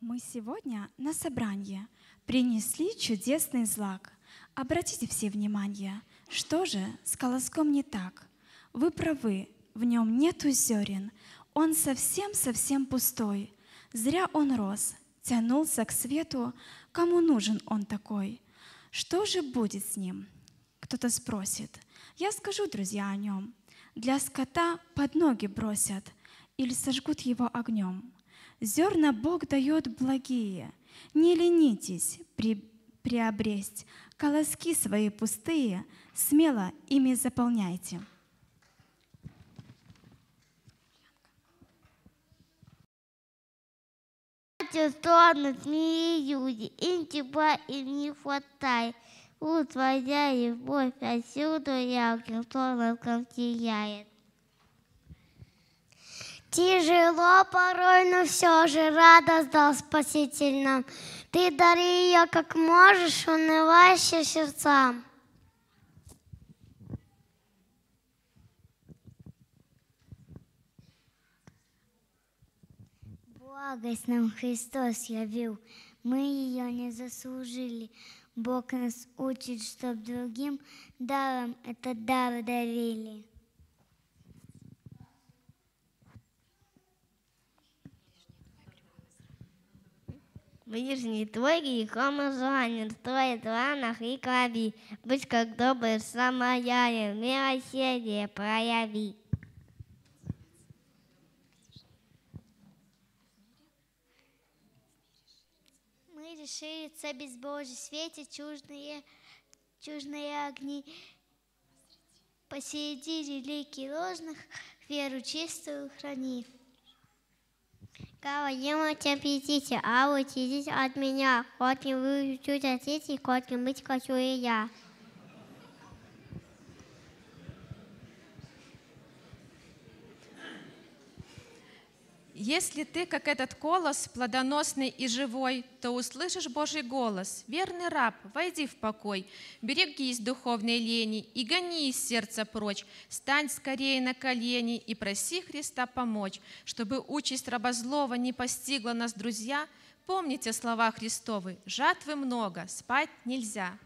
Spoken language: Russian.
Мы сегодня на собрание принесли чудесный злак. Обратите все внимание, что же с колоском не так? Вы правы, в нем нету зерен, он совсем-совсем пустой. Зря он рос, тянулся к свету, кому нужен он такой? Что же будет с ним? Кто-то спросит. Я скажу, друзья, о нем. Для скота под ноги бросят или сожгут его огнем. Зерна Бог дает благие. Не ленитесь при, приобресть. Колоски свои пустые смело ими заполняйте. стонут змеи люди, им тепла им не хватает. У твоя любовь отсюда ярким солнышком сияет. Тяжело порой, но все же радость дал Спаситель нам. Ты дари ее, как можешь, унывающим сердцам. Благость нам Христос явил, мы ее не заслужили. Бог нас учит, чтоб другим даром этот дар дарили. Ближний твой изранен, стоит в ранах и крови. Быть как добрый самоярин, милосердие прояви. Мы решили безбожий, светит чужные, чужные огни. Посреди религий ложных веру чистую храни. Говорим терпите, а учитесь от меня. Хоть вы чуть хотите, хоть быть хочу и я. Если ты, как этот колос, плодоносный и живой, то услышишь Божий голос. Верный раб, войди в покой, берегись духовной лени и гони из сердца прочь. Стань скорее на колени и проси Христа помочь, чтобы участь раба злого не постигла нас, друзья. Помните слова Христовы, жатвы много, спать нельзя.